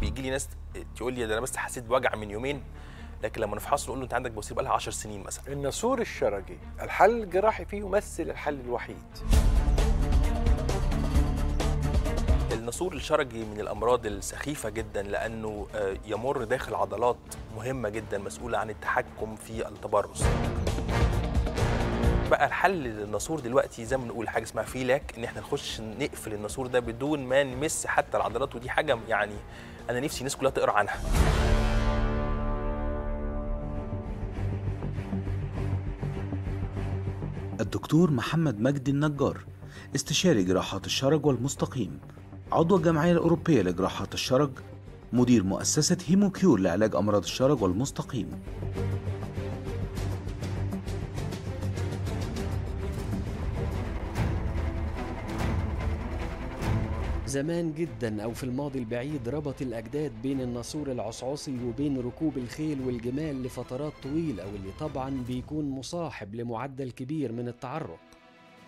بيجي لي ناس تقول لي ده أنا بس حسيت بوجع من يومين لكن لما نفحصه نقول له انت عندك بواسير بقالها 10 سنين مثلا. النسور الشرجي الحل الجراحي فيه يمثل الحل الوحيد. النسور الشرجي من الأمراض السخيفة جدا لأنه آه، يمر داخل عضلات مهمة جدا مسؤولة عن التحكم في التبرز. بقى الحل للناسور دلوقتي زي ما بنقول حاجة اسمها فيلاك إن إحنا نخش نقفل الناسور ده بدون ما نمس حتى العضلات ودي حاجة يعني أنا نفسي الناس كلها تقرأ عنها. الدكتور محمد مجدي النجار استشاري جراحات الشرج والمستقيم عضو الجمعية الأوروبية لجراحات الشرج مدير مؤسسة هيموكيور لعلاج أمراض الشرج والمستقيم. زمان جدا أو في الماضي البعيد ربط الأجداد بين الناسور العصعصي وبين ركوب الخيل والجمال لفترات طويلة واللي طبعا بيكون مصاحب لمعدل كبير من التعرق.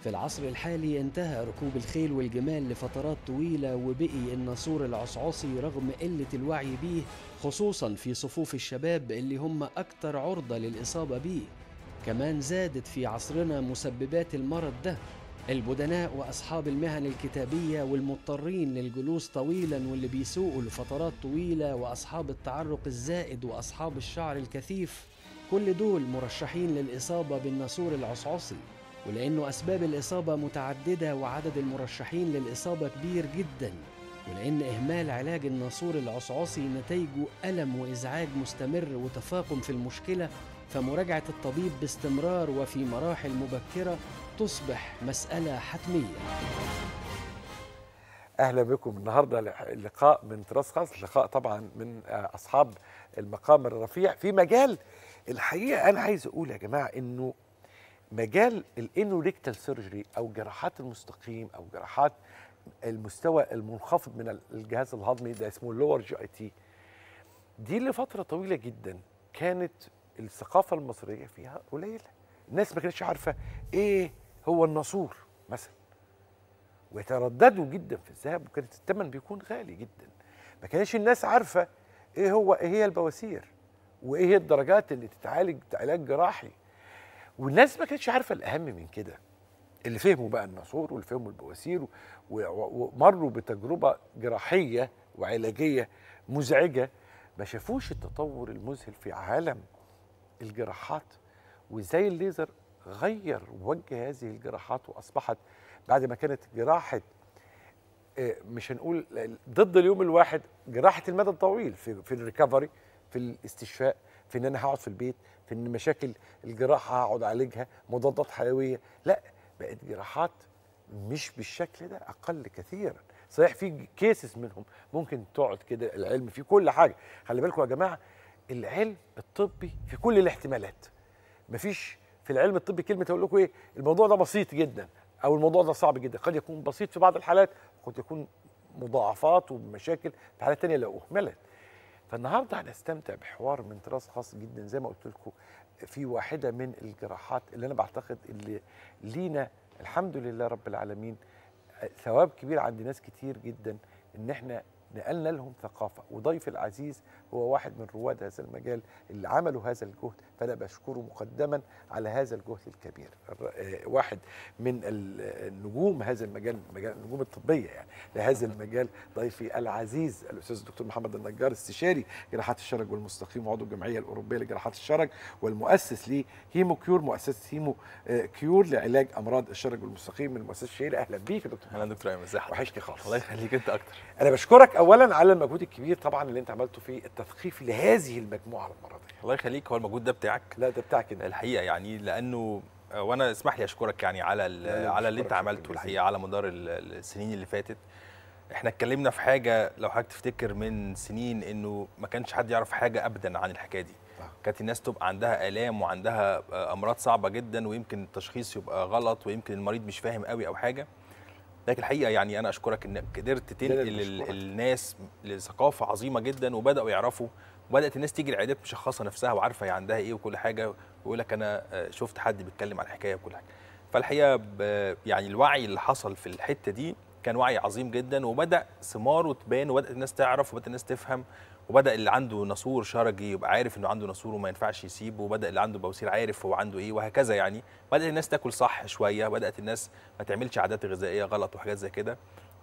في العصر الحالي انتهى ركوب الخيل والجمال لفترات طويلة وبقي الناسور العصعصي رغم قلة الوعي بيه خصوصا في صفوف الشباب اللي هم أكتر عرضة للإصابة بيه. كمان زادت في عصرنا مسببات المرض ده. البدناء وأصحاب المهن الكتابية والمضطرين للجلوس طويلا واللي بيسوقوا لفترات طويلة وأصحاب التعرق الزائد وأصحاب الشعر الكثيف كل دول مرشحين للإصابة بالناسور العصعصي. ولأنه أسباب الإصابة متعددة وعدد المرشحين للإصابة كبير جدا. ولأن إهمال علاج الناسور العصعصي نتيجه ألم وإزعاج مستمر وتفاقم في المشكلة فمراجعة الطبيب باستمرار وفي مراحل مبكرة تصبح مسألة حتمية. أهلا بكم. النهارده لقاء من تراث خاص لقاء طبعا من آه، أصحاب المقام الرفيع في مجال الحقيقة. أنا عايز أقول يا جماعة إنه مجال ال anorectal surgery أو جراحات المستقيم أو جراحات المستوى المنخفض من الجهاز الهضمي ده اسمه ال lower GIT دي لفترة طويلة جدا كانت الثقافة المصرية فيها قليلة. الناس ما كانتش عارفة إيه هو الناسور مثلا. ويترددوا جدا في الذهاب وكانت الثمن بيكون غالي جدا. ما كانش الناس عارفة إيه هو إيه هي البواسير وإيه هي الدرجات اللي تتعالج علاج جراحي. والناس ما كانتش عارفة الأهم من كده. اللي فهموا بقى الناسور واللي فهموا البواسير ومروا بتجربة جراحية وعلاجية مزعجة. ما شافوش التطور المذهل في عالم الجراحات وإزاي الليزر غير وجه هذه الجراحات وأصبحت بعد ما كانت جراحة آه، مش هنقول ضد اليوم الواحد جراحة المدى الطويل في في الريكفري في الاستشفاء في إن أنا هقعد في البيت في إن مشاكل الجراحة هقعد أعالجها مضادات حيوية. لا بقت جراحات مش بالشكل ده أقل كثيرا. صحيح في كيسز منهم ممكن تقعد كده العلم في كل حاجة. خلي بالكم يا جماعة العلم الطبي في كل الاحتمالات. مفيش في العلم الطبي كلمة أقول لكم إيه؟ الموضوع ده بسيط جدا أو الموضوع ده صعب جدا. قد يكون بسيط في بعض الحالات قد يكون مضاعفات ومشاكل في حالات تانية لو أهملت. فالنهاردة هنستمتع بحوار من طراز خاص جدا. زي ما قلت لكم في واحدة من الجراحات اللي أنا بعتقد اللي لينا الحمد لله رب العالمين ثواب كبير عند ناس كتير جدا إن إحنا نقلنا لهم ثقافة. وضيف العزيز هو واحد من رواد هذا المجال اللي عملوا هذا الجهد فأنا بشكره مقدما على هذا الجهد الكبير. آه، واحد من ال- النجوم هذا المجال مجال النجوم الطبية يعني لهذا المجال ضيفي العزيز الأستاذ الدكتور محمد النجار استشاري جراحات الشرج والمستقيم وعضو الجمعية الأوروبية لجراحات الشرج والمؤسس لهيمو كيور مؤسسة هيمو آه، كيور لعلاج أمراض الشرج والمستقيم من المؤسسه الشهيره أهلا بيك يا دكتور أهلا دكتور حضرتك وحشني خالص. الله يخليك أنت أكتر. أنا بشكرك اولا على المجهود الكبير طبعا اللي أنت عملته في التثقيف لهذه المجموعة المرضية. الله يخليك هو المجهود ده بتاعك؟ لا ده بتاعك أنت. الحقيقة يعني لأنه وأنا اسمح لي أشكرك يعني على على اللي أنت عملته. الحقيقة على مدار ال- السنين اللي فاتت. إحنا اتكلمنا في حاجة لو حضرتك تفتكر من سنين إنه ما كانش حد يعرف حاجة ابدا عن الحكاية دي. آه. كانت الناس تبقى عندها آلام وعندها آه، أمراض صعبة جدا ويمكن التشخيص يبقى غلط ويمكن المريض مش فاهم قوي أو حاجة. لكن الحقيقة يعني أنا أشكرك إنك قدرت تنقل. الناس لثقافة عظيمة جدا وبدأوا يعرفوا وبدأت الناس تيجي العيادات مشخصة نفسها وعارفة هي عندها إيه وكل حاجة ويقول لك أنا آه، شفت حد بيتكلم عن الحكاية وكل حاجة فالحقيقة يعني الوعي اللي حصل في الحتة دي كان وعي عظيم جدا وبدأ ثماره تبان وبدأت الناس تعرف وبدأت الناس تفهم وبدأ اللي عنده ناسور شرجي يبقى عارف إنه عنده ناسور وما ينفعش يسيبه وبدأ اللي عنده بواسير عارف هو عنده إيه وهكذا يعني بدات الناس تاكل صح شوية بدأت الناس ما تعملش عادات غذائية غلط وحاجات زي كده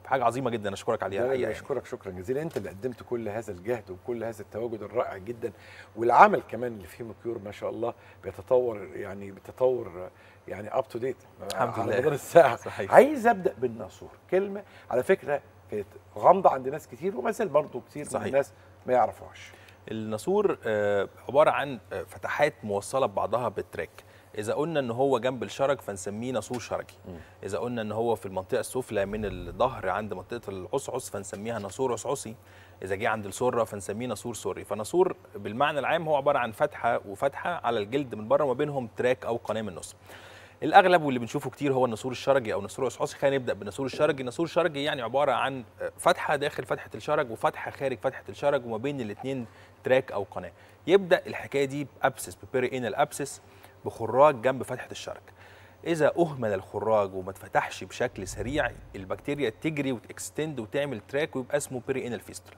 حاجة عظيمة جدا أشكرك عليها الحقيقة يعني. أشكرك شكرا جزيلا أنت اللي قدمت كل هذا الجهد وكل هذا التواجد الرائع جدا والعمل كمان اللي في هيمو كيور ما شاء الله بيتطور يعني بتطور يعني up to date الحمد لله. على مدار الساعة صحيح. عايز أبدأ بالناسور كلمة على فكرة كانت غامضة عند ناس كتير وما زال برضه كتير من صحيح. الناس ما يعرفوهاش الناسور آه، عبارة عن آه، فتحات موصلة ببعضها بال track إذا قلنا إن هو جنب الشرج فنسميه ناسور شرجي. إذا قلنا إن هو في المنطقة السفلى من الظهر عند منطقة العصعص فنسميها ناسور عصعصي. إذا جه عند السرة فنسميه ناسور سري فناسور بالمعنى العام هو عبارة عن فتحة وفتحة على الجلد من بره وما بينهم track أو قناة من النص الأغلب واللي بنشوفه كتير هو الناسور الشرجي أو الناسور العصعصي خلينا نبدا بالناسور الشرجي الناسور الشرجي يعني عبارة عن فتحة داخل فتحة الشرج وفتحة خارج فتحة الشرج وما بين الاثنين track أو قناة. يبدأ الحكاية دي ب abscess ب perianal abscess بخراج جنب فتحة الشرج إذا أهمل الخراج وما اتفتحش بشكل سريع البكتيريا تجري وت extend وتعمل track ويبقى اسمه perianal fistula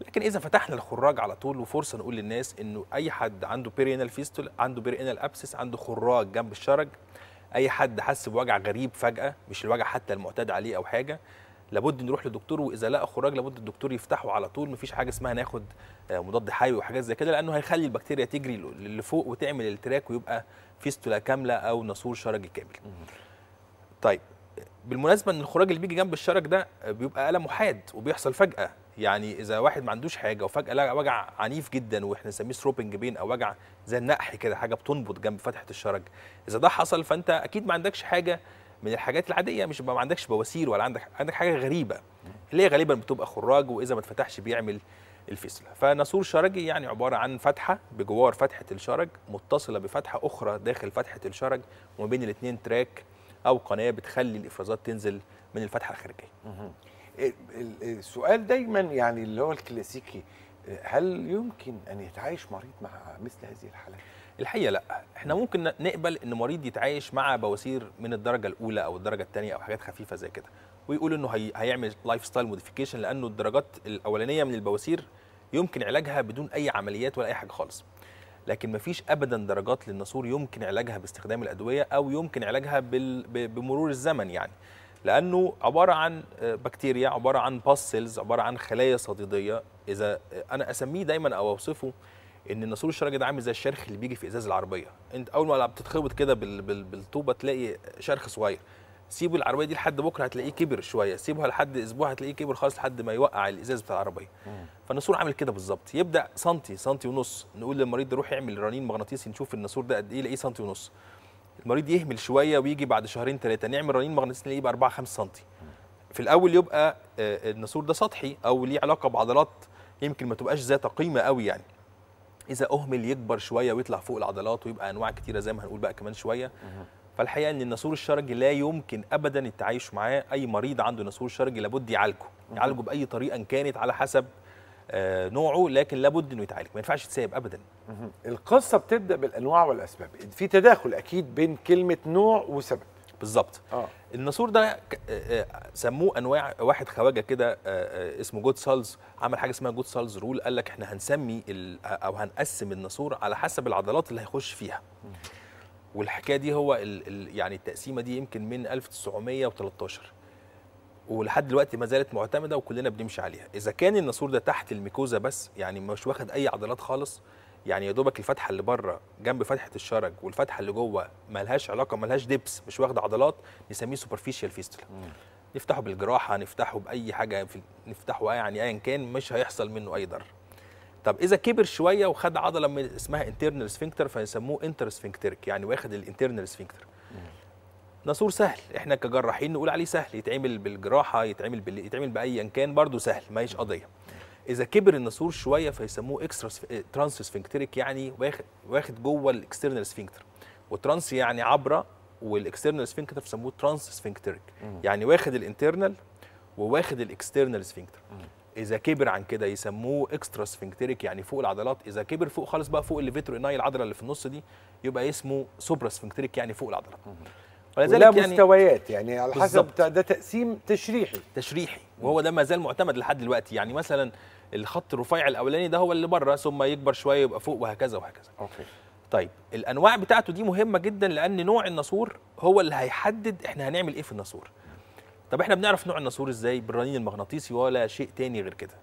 لكن إذا فتحنا الخراج على طول وفرصة نقول للناس إنه أي حد عنده perianal fistula عنده perianal abscess عنده خراج جنب الشرج أي حد حس بوجع غريب فجأة مش الوجع حتى المعتاد عليه أو حاجة لابد نروح لدكتور وإذا لقى خراج لابد الدكتور يفتحه على طول مفيش حاجة اسمها ناخد آه، مضاد حيوي وحاجات زي كده لأنه هيخلي البكتيريا تجري اللي فوق وتعمل ال track ويبقى fistula كاملة أو ناسور شرجي كامل. طيب بالمناسبة إن الخراج اللي بيجي جنب الشرج ده بيبقى ألم حاد وبيحصل فجأة. يعني إذا واحد ما عندوش حاجة وفجأة لقى وجع عنيف جدا وإحنا نسميه throbbing pain أو وجع زي النقح كده حاجة بتنبض جنب فتحة الشرج. إذا ده حصل فأنت أكيد ما عندكش حاجة من الحاجات العادية مش ما عندكش بواسير ولا عندك عندك حاجة غريبة اللي هي غالبا بتبقى خراج وإذا ما اتفتحش بيعمل الفيستولا فناسور شرجي يعني عبارة عن فتحة بجوار فتحة الشرج متصلة بفتحة أخرى داخل فتحة الشرج وما بين الاثنين تراك أو قناة بتخلي الإفرازات تنزل من الفتحة الخارجية. ال- ال- السؤال دايما يعني اللي هو الكلاسيكي هل يمكن أن يتعايش مريض مع مثل هذه الحالات؟ الحقيقة لأ. إحنا ممكن نقبل إن مريض يتعايش مع بواسير من الدرجة الأولى أو الدرجة الثانية أو حاجات خفيفة زي كده. ويقول إنه هي هيعمل lifestyle modification لأنه الدرجات الأولانية من البواسير يمكن علاجها بدون أي عمليات ولا أي حاجة خالص. لكن مفيش ابدا درجات للناسور يمكن علاجها باستخدام الأدوية أو يمكن علاجها بمرور الزمن يعني. لأنه عبارة عن آه، بكتيريا عبارة عن pus cells عبارة عن خلايا صديدية. إذا آه، أنا أسميه دايما أو أوصفه إن الناسور الشرجي ده عامل زي الشرخ اللي بيجي في إزاز العربية. أنت أول ما بتتخبط كده بال... بال... بالطوبة تلاقي شرخ صغير. سيبوا العربية دي لحد بكرة هتلاقيه كبر شوية. سيبوها لحد أسبوع هتلاقيه كبر خالص لحد ما يوقع الإزاز بتاع العربية. فالناسور عامل كده بالظبط. يبدأ سنتي سنتي ونص نقول للمريض ده روح يعمل رنين مغناطيسي نشوف الناسور ده قد إيه يلاقيه سنتي ونص. المريض يهمل شوية ويجي بعد شهرين ثلاثة نعمل رنين مغناطيسي ب 4 5 سم في الأول يبقى آه، الناسور ده سطحي أو ليه علاقة بعضلات يمكن ما تبقاش ذات قيمة قوي يعني. إذا أهمل يكبر شوية ويطلع فوق العضلات ويبقى أنواع كتيرة زي ما هنقول بقى كمان شوية. فالحقيقة إن الناسور الشرجي لا يمكن ابدا التعايش معاه. أي مريض عنده ناسور شرجي لابد يعالجه. يعالجه بأي طريقة كانت على حسب آه، نوعه لكن لابد إنه يتعالج ما ينفعش يتساب ابدا. القصة بتبدأ بالأنواع والأسباب. في تداخل أكيد بين كلمة نوع وسبب. بالظبط. آه. الناسور ده آه، آه، سموه أنواع واحد خواجة كده آه، آه، اسمه Goodsall's عمل حاجة اسمها Goodsall's rule قال لك إحنا هنسمي أو هنقسم الناسور على حسب العضلات اللي هيخش فيها. والحكاية دي هو ال ال يعني التقسيمة دي يمكن من 1913 ولحد دلوقتي ما زالت معتمدة وكلنا بنمشي عليها. إذا كان الناسور ده تحت ال mucosa بس يعني مش واخد أي عضلات خالص يعني يا دوبك الفتحة اللي بره جنب فتحة الشرج والفتحة اللي جوه ملهاش علاقة ملهاش دبس مش واخد عضلات نسميه superficial fistula نفتحه بالجراحة نفتحه بأي حاجة في نفتحه يعني ايا كان مش هيحصل منه أي ضرر. طب إذا كبر شوية وخد عضلة من اسمها internal sphincter فيسموه inter sphincteric يعني واخد ال internal sphincter ناسور سهل. إحنا كجراحين نقول عليه سهل. يتعمل بالجراحة يتعمل بال... يتعمل بايا كان برضه سهل ما هيش قضية. إذا كبر الناسور شوية فيسموه extra trans sphincteric يعني واخد واخد جوه ال external sphincter وال trans يعني عبره وال external sphincter فيسموه trans sphincteric يعني واخد ال internal وواخد ال external sphincter إذا كبر عن كده يسموه extra sphincteric يعني فوق العضلات. إذا كبر فوق خالص بقى فوق ال levator ani العضلة اللي في النص دي يبقى اسمه supra sphincteric يعني فوق العضلات. ولا مستويات يعني على حسب. ده تقسيم تشريحي. تشريحي وهو ده ما زال معتمد لحد دلوقتي. يعني مثلا الخط الرفيع الأولاني ده هو اللي بره ثم يكبر شوية يبقى فوق وهكذا وهكذا. okay. طيب الأنواع بتاعته دي مهمة جدا لأن نوع الناسور هو اللي هيحدد إحنا هنعمل إيه في الناسور طب إحنا بنعرف نوع الناسور إزاي؟ بالرنين المغناطيسي ولا شيء تاني غير كده.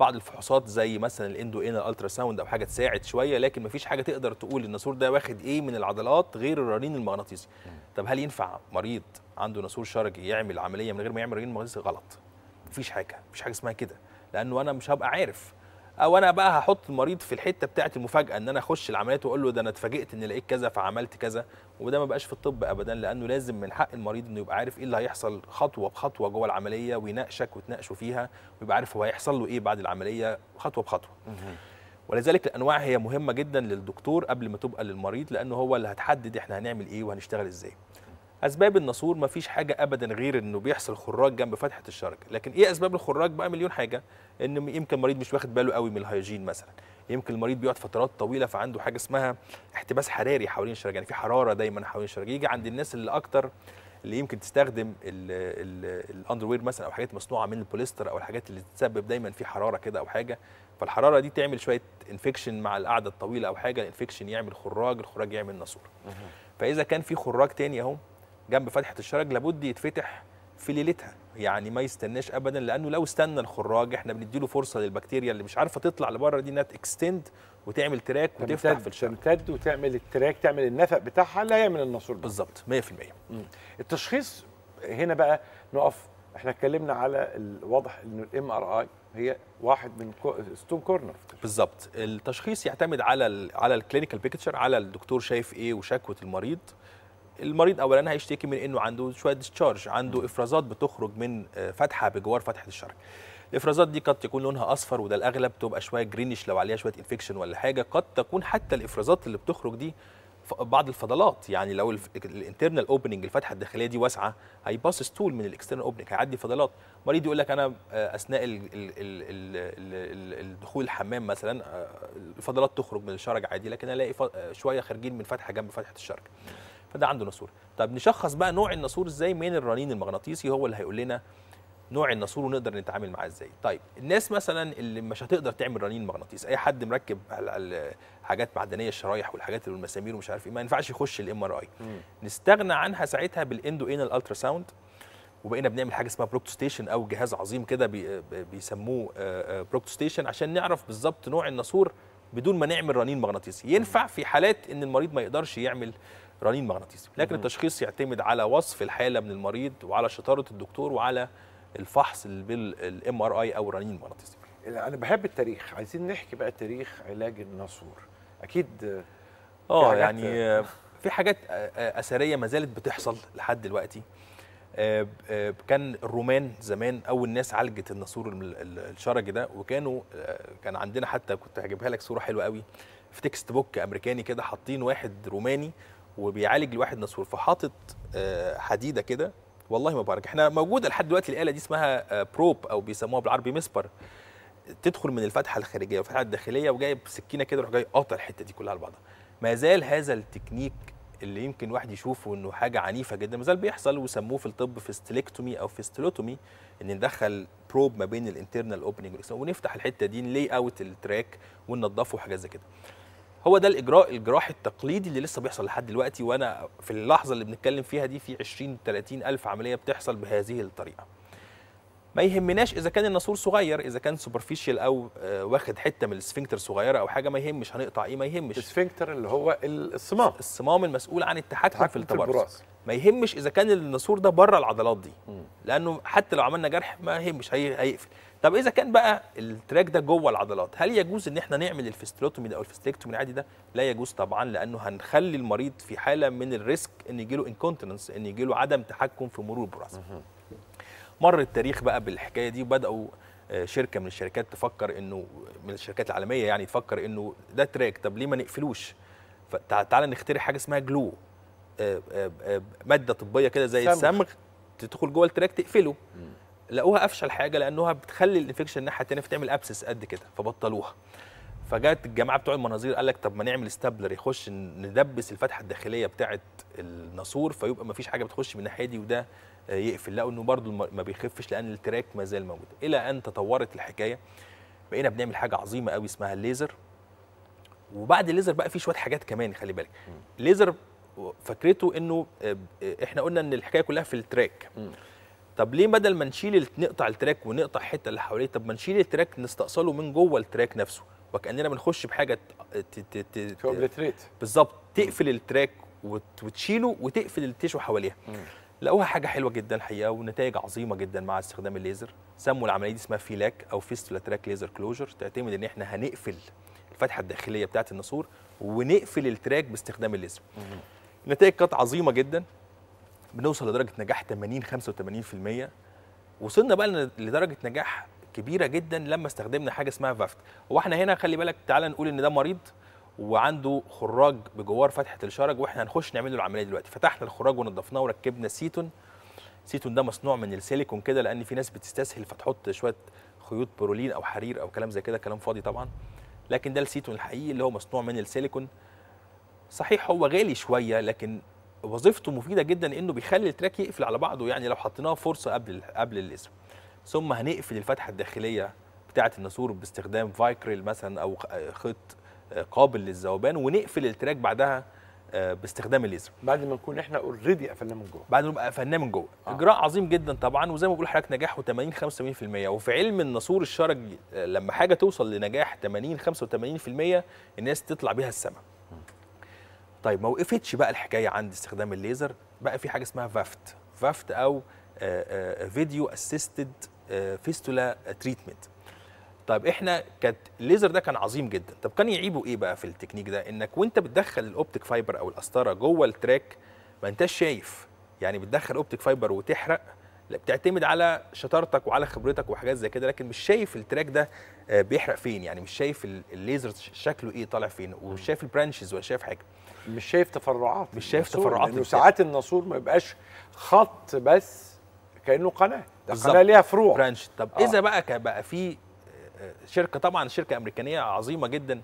بعض الفحوصات زي مثلا ال endoanal ultrasound أو حاجة تساعد شوية لكن مفيش حاجة تقدر تقول الناسور ده واخد إيه من العضلات غير الرنين المغناطيسي. طب هل ينفع مريض عنده ناسور شرجي يعمل عملية من غير ما يعمل رنين مغناطيسي؟ غلط. مفيش حاجة مفيش حاجة اسمها كده لأنه أنا مش هبقى عارف أو أنا بقى هحط المريض في الحتة بتاعه المفاجأة إن أنا أخش العمليات وأقول له ده أنا اتفاجئت إن لقيت كذا فعملت كذا وده ما بقاش في الطب ابدا لأنه لازم من حق المريض إنه يبقى عارف إيه اللي هيحصل خطوة بخطوة جوه العملية ويناقشك وتناقشوا فيها ويبقى عارف هو هيحصل له إيه بعد العملية خطوة بخطوة. ولذلك الأنواع هي مهمة جدا للدكتور قبل ما تبقى للمريض لأنه هو اللي هتحدد إحنا هنعمل إيه وهنشتغل إزاي. أسباب الناسور ما فيش حاجة ابدا غير إنه بيحصل خراج جنب فتحة الشرج لكن إيه أسباب الخراج بقى مليون حاجة؟ إن يمكن المريض مش واخد باله قوي من ال hygiene مثلا. يمكن المريض بيقعد فترات طويلة فعنده حاجة اسمها احتباس حراري حوالين الشرج يعني في حرارة دايما حوالين الشرج يجي عند الناس اللي أكتر اللي يمكن تستخدم ال underwear مثلا أو حاجات مصنوعة من البوليستر أو الحاجات اللي تسبب دايما في حرارة كده أو حاجة. فالحرارة دي تعمل شوية infection مع القعدة الطويلة أو حاجة. ال infection يعمل خراج الخراج يعمل ناسور فإذا كان في خراج تاني أهو جنب فتحة الشرج لابد يتفتح في ليلتها. يعني ما يستناش ابدا لأنه لو استنى الخراج إحنا بنديله فرصة للبكتيريا اللي مش عارفة تطلع لبره دي إنها to extend وتعمل track وتفتح في الشرج. تمتد وتعمل ال track تعمل النفق بتاعها لا يعمل الناسور بالظبط 100% التشخيص هنا بقى نقف. إحنا اتكلمنا على الواضح إنه ال MRI هي واحد من كو ستون كورنر بالظبط. التشخيص يعتمد على ال على ال clinical picture على الدكتور شايف إيه وشكوى المريض. المريض اولا هيشتكي من إنه عنده شوية discharge عنده إفرازات بتخرج من آه، فتحة بجوار فتحة الشرج الإفرازات دي قد تكون لونها أصفر وده الأغلب تبقى شوية greenish لو عليها شوية infection ولا حاجة. قد تكون حتى الإفرازات اللي بتخرج دي بعض الفضلات. يعني لو ال internal opening الفتحة الداخلية دي واسعة هي pass stool من ال external opening هيعدي فضلات. مريض يقول لك أنا آه، أثناء ال ال ال ال ال ال الدخول الحمام مثلا آه، الفضلات تخرج من الشرج عادي لكن ألاقي شوية خارجين من فتحة جنب فتحة الشرج فده عنده ناسور. طب نشخص بقى نوع الناسور إزاي من الرنين المغناطيسي هو اللي هيقول لنا نوع الناسور ونقدر نتعامل معاه إزاي. طيب الناس مثلا اللي مش هتقدر تعمل رنين مغناطيسي أي حد مركب حاجات معدنية الشرايح والحاجات اللي المسامير ومش عارف إيه ما ينفعش يخش ال MRI نستغنى عنها ساعتها بال endoanal ultrasound وبقينا بنعمل حاجة اسمها procto station أو جهاز عظيم كده بي بيسموه procto station عشان نعرف بالظبط نوع الناسور بدون ما نعمل رنين مغناطيسي. ينفع في حالات إن المريض ما يقدرش يعمل رنين مغناطيسي. لكن التشخيص يعتمد على وصف الحالة من المريض وعلى شطارة الدكتور وعلى الفحص بال MRI أو الرنين المغناطيسي أنا بحب التاريخ عايزين نحكي بقى تاريخ علاج الناسور أكيد آه يعني آه، في حاجات آه، آه، أثرية ما زالت بتحصل لحد دلوقتي. آه، آه، كان الرومان زمان اول ناس عالجت الناسور ال- ال- الشرجي ده وكانوا آه، كان عندنا حتى كنت هجيبها لك صورة حلوة قوي في textbook أمريكاني كده حاطين واحد روماني وبيعالج الواحد ناسور فحاطط آه، حديدة كده واللي ما احنا موجودة لحد دلوقتي الآلة دي اسمها آه، probe أو بيسموها بالعربي مسبر تدخل من الفتحة الخارجية والفتحه الداخلية وجايب سكينة كده يروح جاي قاطع الحتة دي كلها على بعضها. ما زال هذا التكنيك اللي يمكن واحد يشوفه إنه حاجة عنيفة جدا ما زال بيحصل وسموه في الطب fistulectomy أو fistulotomy إن ندخل probe ما بين ال internal opening ونفتح الحتة دي ن lay out ال track وننضفه وحاجات زي كده. هو ده الإجراء الجراحي التقليدي اللي لسه بيحصل لحد دلوقتي وأنا في اللحظة اللي بنتكلم فيها دي في 20 30 ألف عملية بتحصل بهذه الطريقة. ما يهمناش إذا كان الناسور صغير إذا كان superficial أو آه، واخد حتة من ال sphincter صغيرة أو حاجة ما يهمش هنقطع إيه؟ ما يهمش. ال sphincter اللي هو الصمام. الصمام المسؤول عن التحكم في التبرز. ما يهمش إذا كان الناسور ده بره العضلات دي. لأنه حتى لو عملنا جرح ما يهمش هي هيقفل. طب إذا كان بقى ال track ده جوه العضلات هل يجوز إن إحنا نعمل ال fistulotomy ده أو ال fistulectomy العادي ده؟ لا يجوز طبعا لأنه هنخلي المريض في حالة من ال risk إن يجيله incontinence إن يجيله عدم تحكم في مرور البراز. مر التاريخ بقى بالحكاية دي وبدأوا آه، شركة من الشركات تفكر إنه من الشركات العالمية يعني تفكر إنه ده track طب ليه ما نقفلوش؟ فتعالى نخترع حاجة اسمها glue آه، آه، مادة طبية كده زي صمغ. الصمغ تدخل جوه ال track تقفله. لقوها أفشل حاجة لأنها بتخلي ال infection الناحية الثانية فتعمل abscess قد كده فبطلوها. فجات الجماعة بتوع المناظير قال لك طب ما نعمل stapler يخش ندبس الفتحة الداخلية بتاعه الناسور فيبقى ما فيش حاجة بتخش من الناحية دي وده يقفل. لقوا انه برضه ما بيخفش لأن ال track ما زال موجود. إلى أن تطورت الحكاية بقينا بنعمل حاجة عظيمة قوي اسمها الليزر وبعد الليزر بقى في شوية حاجات كمان خلي بالك. الليزر فكرته إنه آه، آه، إحنا قلنا إن الحكاية كلها في ال track. طب ليه بدل ما نشيل نقطع ال track ونقطع الحتة اللي حواليه طب ما نشيل ال track نستأصله من جوه ال track نفسه وكأننا بنخش بحاجة ت- ت- ت- ت- في obliterate بالظبط تقفل ال track وت- وتشيله وتقفل ال tissue حواليها. لقوها حاجة حلوة جدا الحقيقة ونتائج عظيمة جدا مع استخدام الليزر. سموا العملية دي اسمها FiLaC أو fistula track laser closure. تعتمد إن إحنا هنقفل الفتحة الداخلية بتاعة الناسور ونقفل ال track باستخدام الليزر. النتائج كانت عظيمة جدا. بنوصل لدرجة نجاح 80 85% وصلنا بقى لدرجة نجاح كبيرة جدا لما استخدمنا حاجة اسمها VAAFT. هو إحنا هنا خلي بالك تعالى نقول إن ده مريض وعنده خراج بجوار فتحة الشرج وإحنا هنخش نعمل له العملية دلوقتي. فتحنا الخراج ونضفناه وركبنا seton. seton ده مصنوع من السيليكون كده لأن في ناس بتستسهل فتحط شوية خيوط برولين أو حرير أو كلام زي كده كلام فاضي طبعا. لكن ده ال seton الحقيقي اللي هو مصنوع من السيليكون. صحيح هو غالي شوية لكن وظيفته مفيدة جدا إنه بيخلي ال track يقفل على بعضه يعني لو حطيناه فرصة قبل قبل الليزر ثم هنقفل الفتحة الداخلية بتاعة الناسور باستخدام فيكريل مثلا أو خيط قابل للذوبان ونقفل ال track بعدها آه، باستخدام الليزر بعد ما نكون إحنا already قفلناه من جوه. بعد ما نبقى قفلناه من جوه. آه. إجراء عظيم جدا طبعا وزي ما بقول لحضرتك نجاحه 80 85% وفي علم الناسور الشرج آه، لما حاجة توصل لنجاح 80 85% الناس تطلع بيها السماء طيب ما وقفتش بقى الحكاية عند استخدام الليزر بقى في حاجة اسمها VAAFT. VAAFT أو video assisted fistula treatment طيب إحنا كانت الليزر ده كان عظيم جدا. طب كان يعيبه إيه بقى في التكنيك ده؟ إنك وأنت بتدخل ال optic fiber أو القسطره جوه ال track ما أنتش شايف. يعني بتدخل optic fiber وتحرق لا بتعتمد على شطارتك وعلى خبرتك وحاجات زي كده لكن مش شايف ال track ده آه، بيحرق فين. يعني مش شايف ال- الليزر شكله إيه طالع فين ومش شايف ال branches ولا شايف حاجة. مش شايف تفرعات. مش شايف تفرعات لأنه. ساعات الناسور ما يبقاش خط بس كأنه قناة. ده. قناة ليها فروع. branch طب آه. إذا بقى كان بقى في آه، شركة طبعا شركة أمريكانية عظيمة جدا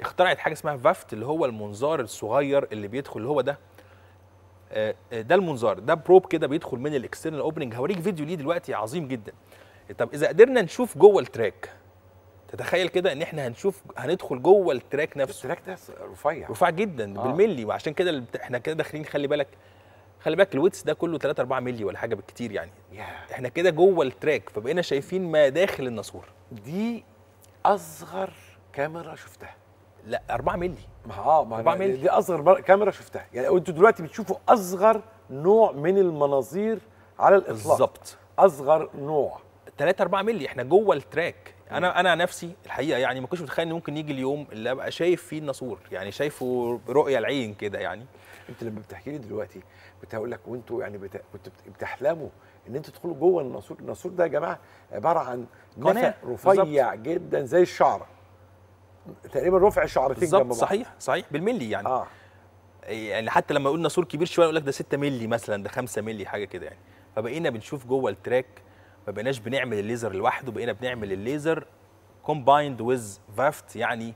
اخترعت حاجة اسمها VAAFT اللي هو المنظار الصغير اللي بيدخل اللي هو ده. آه، آه، ده المنظار. ده probe كده بيدخل من ال external opening هوريك فيديو ليه دلوقتي عظيم جدا. طب إذا قدرنا نشوف جوه ال track تتخيل كده إن إحنا هنشوف هندخل جوه ال track نفسه. ال track ده رفيع. رفيع جدا آه. بالملي وعشان كده إحنا كده داخلين خلي بالك خلي بالك ال width ده كله 3 4 ملي ولا حاجة بالكتير يعني. ياه. إحنا كده جوه ال track فبقينا شايفين ما داخل الناسور. دي أصغر كاميرا شفتها. لا 4 ملي. ما آه ما أربعة أنا- مللي. دي أصغر كاميرا شفتها. يعني أنتوا دلوقتي بتشوفوا أصغر نوع من المناظير على الإطلاق. بالظبط. أصغر نوع. 3 4 ملي إحنا جوه التراك. أنا أنا نفسي الحقيقة يعني ما كنتش متخيل إن ممكن يجي اليوم اللي أبقى شايف فيه الناسور يعني شايفه برؤيه العين كده يعني. أنت لما بتحكي لي دلوقتي بتقول لك وأنتوا يعني بت... كنتوا بت- بتحلموا إن أنتوا تدخلوا جوه الناسور الناسور ده يا جماعة عبارة عن قناة. نفق رفيع جدا زي الشعره تقريبا رفع شعرتين جنب بعض. صحيح صحيح بالملي يعني. آه. يعني حتى لما يقول ناسور كبير شوية يقول لك ده 6 مللي مثلا ده 5 مللي حاجة كده يعني. فبقينا بنشوف جوه ال track ما بقيناش بنعمل الليزر لوحده بقينا بنعمل الليزر combined with VAAFT يعني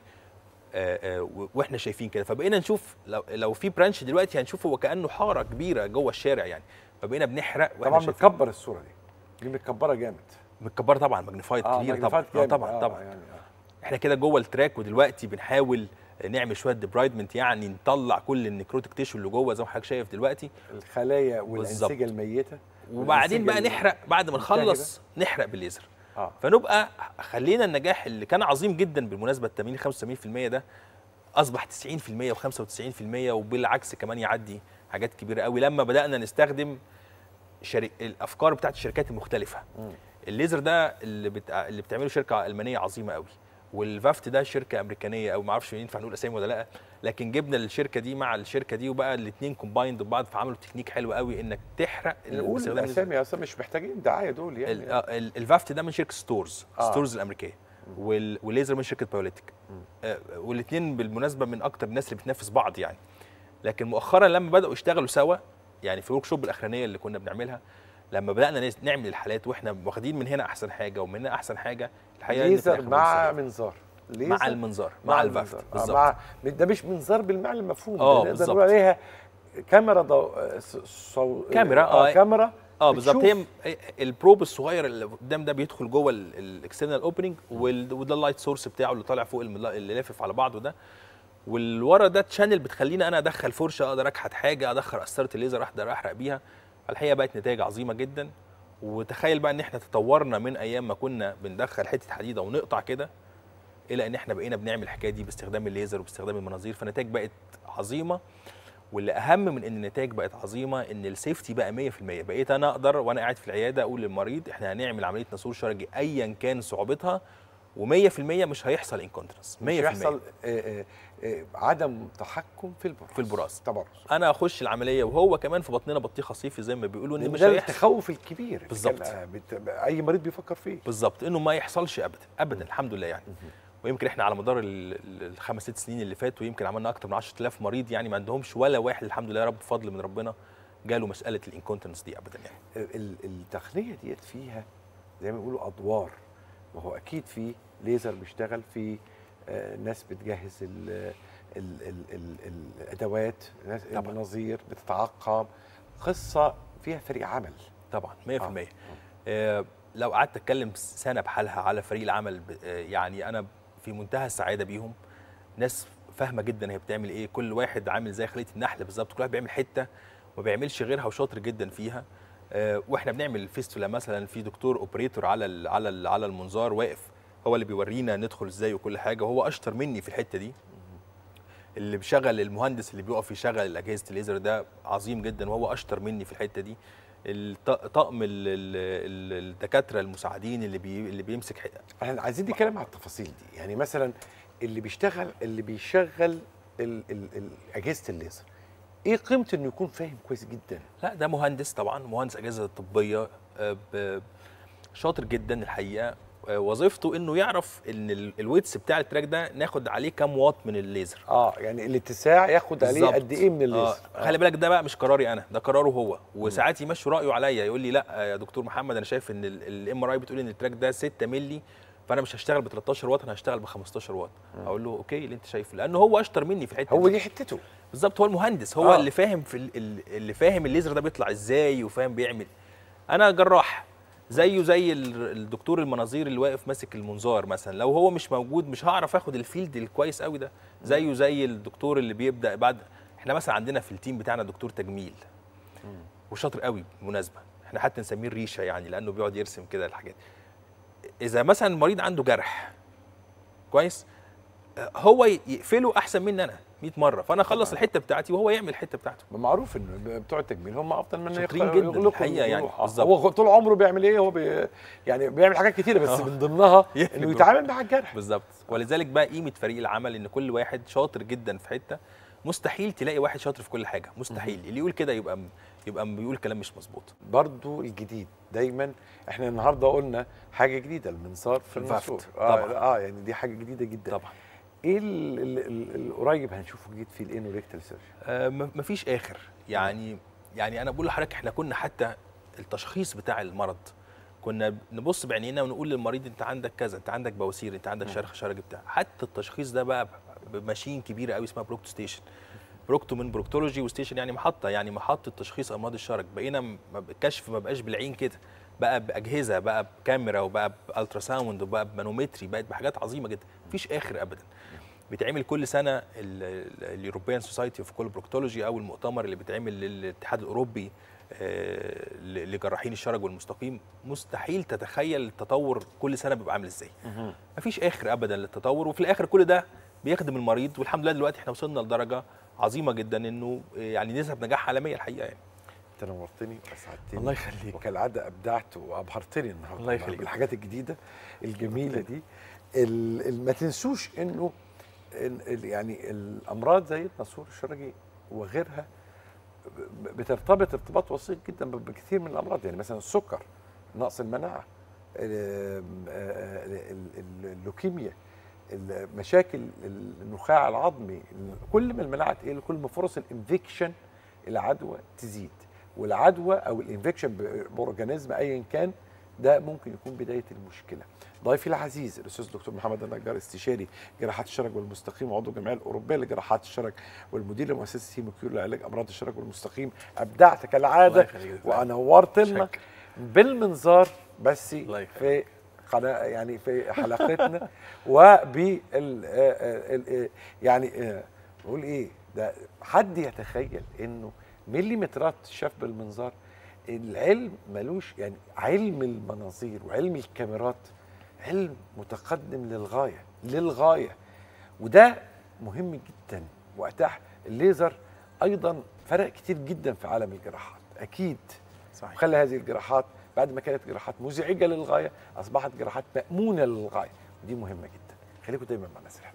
آه، آه، وإحنا شايفين كده. فبقينا نشوف لو لو في branch دلوقتي هنشوفه وكانه حارة كبيرة جوه الشارع يعني. فبقينا بنحرق طبعا متكبر الصورة دي. دي متكبرة جامد. متكبرة طبعا magnified آه كبير طبعا. آه. طبعا آه طبعا. يعني آه. إحنا كده جوه ال track ودلوقتي بنحاول نعمل شوية debridement يعني نطلع كل ال necrotic tissue اللي جوه زي ما حضرتك شايف دلوقتي. الخلايا. والأنسجة الميتة. وبعدين بقى نحرق بعد ما. نخلص نحرق بالليزر. آه. فنبقى خلينا النجاح اللي كان عظيم جدا بالمناسبة 80 85% ده أصبح 90% و95% وبالعكس كمان يعدي حاجات كبيرة قوي. لما بدأنا نستخدم شري... الأفكار بتاعت الشركات المختلفة. الليزر ده اللي بت... اللي بتعمله شركة ألمانية عظيمة قوي. وال VAAFT ده شركة أمريكانية أو ما أعرفش ينفع نقول أسامي ولا لأ لكن جبنا الشركة دي مع الشركة دي وبقى الاثنين combined ببعض فعملوا تكنيك حلو قوي إنك تحرق نقول. الاسامي أصلا مش محتاجين دعاية دول يعني. آه، ال- ال VAAFT ده من شركة ستورز آه. ستورز الأمريكية وال- والليزر من شركة بايوليتيك. والاثنين بالمناسبة من أكتر الناس اللي بتنافس بعض يعني. لكن مؤخرا لما بدأوا يشتغلوا سوا يعني في ال workshop الأخرانية اللي كنا بنعملها لما بدأنا نعمل الحالات وإحنا واخدين من هنا أحسن حاجة ومن هنا أحسن حاجة الحقيقة ليزر مع. منظار ليزر مع المنظار مع, ال VAAFT المنظار. آه بالظبط مع ده مش منظار بالمعنى المفهوم ده نقدر. نقول عليها كاميرا ضو... صو... كاميرا، آه. كاميرا آه بالظبط. هي ال probe الصغير اللي قدام ده بيدخل جوه ال external opening وده ال light source بتاعه اللي طالع فوق اللي لافف على بعضه ده واللي ورا ده channel بتخليني أنا أدخل فرشة أقدر أكحت حاجة أدخل قسطره الليزر أقدر أحرق بيها الحقيقة بقت نتائج عظيمة جدا وتخيل بقى ان إحنا تطورنا من أيام ما كنا بندخل حتة حديدة ونقطع كده إلى ان إحنا بقينا بنعمل الحكاية دي باستخدام الليزر وباستخدام المناظير. فالنتائج بقت عظيمة واللي أهم من إن النتائج بقت عظيمة إن ال safety بقى 100% بقيت أنا أقدر وأنا قاعد في العيادة أقول للمريض إحنا هنعمل عملية ناسور شرجي ايا كان صعوبتها و100% مش هيحصل incontinence 100% مش يحصل آه، آه، آه، عدم تحكم في البراز في البراز. طبعا أنا أخش العملية وهو كمان في بطننا بطيخه صيفي زي ما بيقولوا إن مش ده التخوف الكبير. بالظبط. آه،. أي مريض بيفكر فيه. بالظبط. إنه ما يحصلش ابدا. ابدا الحمد لله يعني. ويمكن إحنا على مدار ال- ال- الخمس ست سنين اللي فاتوا يمكن عملنا أكتر من 10000 مريض يعني ما عندهمش ولا واحد الحمد لله يا رب بفضل من ربنا جاله مسألة ال incontinence دي ابدا يعني. ال- التقنيه ديت فيها زي ما بيقولوا أدوار. وهو أكيد في ليزر بيشتغل في آه، ناس بتجهز ال ال ال ال الأدوات ناس. المناظير بتتعقم. قصة فيها فريق عمل. طبعا 100% آه. لو قعدت أتكلم سنة بحالها على فريق العمل آه يعني أنا في منتهى السعادة بيهم. ناس فاهمة جدا هي بتعمل إيه. كل واحد عامل زي خلية النحل بالظبط. كل واحد بيعمل حتة ما بيعملش غيرها وشاطر جدا فيها. آه وإحنا بنعمل ال fistula مثلا في دكتور operator على ال على ال على المنظار واقف هو اللي بيورينا ندخل إزاي وكل حاجة وهو أشطر مني في الحتة دي. اللي بيشغل المهندس اللي بيقف يشغل اجهزه الليزر ده عظيم جدا وهو أشطر مني في الحتة دي. طقم ال- ال- ال- الدكاترة المساعدين اللي بي اللي بيمسك ح- إحنا عايزين نتكلم على التفاصيل دي. يعني مثلا اللي بيشتغل اللي بيشغل أجهزة الليزر إيه قيمته إنه يكون فاهم كويس جدا؟ لا ده مهندس طبعا مهندس أجهزة طبية آه، شاطر جدا الحقيقة. وظيفته إنه يعرف إن ال- ال width بتاع ال track ده ناخد عليه كام واط من الليزر. آه يعني الاتساع ياخد عليه. قد إيه من الليزر. آه. خلي بالك ده بقى مش قراري أنا ده قراره هو. وساعات يمشي رأيه عليا يقول لي لا يا دكتور محمد أنا شايف إن ال MRI بتقول إن ال track ده 6 مللي فأنا مش هشتغل ب 13 واط أنا هشتغل ب 15 واط أقول له okay اللي أنت شايفه. لأنه هو أشطر مني في الحتة دي. هو دي حتته. بالظبط هو المهندس هو آه. آه. اللي فاهم في ال- ال- اللي فاهم الليزر ده بيطلع إزاي وفاهم بيعمل. أنا جراح. زيه زي ال- الدكتور المناظير اللي واقف ماسك المنظار مثلا. لو هو مش موجود مش هعرف آخد ال field الكويس قوي ده. زيه زي الدكتور اللي بيبدأ بعد إحنا مثلا عندنا في ال team بتاعنا دكتور تجميل. وشاطر قوي بالمناسبه إحنا حتى نسميه الريشه يعني لأنه بيقعد يرسم كده الحاجات. إذا مثلا المريض عنده جرح كويس؟ آه، هو يقفله أحسن مني أنا. 100 مرة. فأنا أخلص الحتة بتاعتي وهو يعمل الحتة بتاعته. معروف ان بتوع التجميل هم أفضل من شاطرين جدا الحقيقة يعني، بالظبط. هو طول عمره بيعمل إيه؟ هو بي يعني بيعمل حاجات كتيرة بس آه. من ضمنها إنه. يتعامل مع الجرح. بالظبط. ولذلك بقى قيمة فريق العمل إن كل واحد شاطر جدا في حتة. مستحيل تلاقي واحد شاطر في كل حاجة. مستحيل. اللي يقول كده يبقى يبقى بيقول كلام مش مظبوط. برضو الجديد. دايما إحنا النهارده قلنا حاجة جديدة المنظار في. المنظار آه طبعاً. آه يعني دي حاجة جديدة جدا. طبعا. إيه ال- ال- ال- القريب هنشوفه جديد في ال anorectal surgery آه مفيش آخر. يعني يعني أنا بقول لحضرتك إحنا كنا حتى التشخيص بتاع المرض كنا نبص بعينينا ونقول للمريض أنت عندك كذا أنت عندك بواسير أنت عندك شرخ شرجي بتاع. حتى التشخيص ده بقى ب machine كبيرة قوي اسمها procto station. Procto من proctology و station يعني محطة يعني محطة تشخيص أمراض الشرج بقينا الكشف ما بقاش بالعين كده. بقى بأجهزة بقى بكاميرا وبقى ب ultrasound وبقى ب manometry بقت بحاجات عظيمة جدا. مفيش آخر ابدا. بيتعمل كل سنة ال European Society of Coloproctology أو المؤتمر اللي بيتعمل للاتحاد الأوروبي آه، ل- لجراحين الشرج والمستقيم. مستحيل تتخيل التطور كل سنة بيبقى عامل إزاي. مفيش آخر ابدا للتطور وفي الآخر كل ده بيخدم المريض. والحمد لله دلوقتي إحنا وصلنا لدرجة عظيمة جدا إنه آه، يعني نسب نجاح عالمية الحقيقة يعني. أنت نورتني واسعدتني الله يخليك. وكالعادة أبدعت وأبهرتني النهارده الله يخليك. بالحاجات الجديدة الجميلة دي. ما تنسوش انه يعني الأمراض زي النسور الشرجي وغيرها بترتبط ارتباط وثيق جدا بكثير من الأمراض. يعني مثلا السكر نقص المناعة ال- ال- ال- اللوكيميا مشاكل النخاع العظمي كل ما المناعة تقل كل ما فرص ال infection العدوى تزيد. والعدوى أو ال infection ب organism ايا كان ده ممكن يكون بداية المشكلة. ضيفي العزيز الأستاذ دكتور محمد النجار استشاري جراحات الشرج والمستقيم وعضو الجمعيه الأوروبية لجراحات الشرج والمدير لمؤسسة هيموكيور لعلاج أمراض الشرج والمستقيم أبدعت كالعادة لنا شكرا. بالمنظار بس. في قناة يعني في حلقتنا وبال آه، آه، آه، يعني نقول إيه ده حد يتخيل إنه مليمترات شاف بالمنظار العلم ملوش يعني علم المناظير وعلم الكاميرات علم متقدم للغاية للغاية. وده مهم جدا وأتاح الليزر أيضا فرق كتير جدا في عالم الجراحات. أكيد. صحيح. وخلى هذه الجراحات بعد ما كانت جراحات مزعجة للغاية أصبحت جراحات مأمونة للغاية. ودي مهمة جدا. خليكم دايما مع ناس الحلوه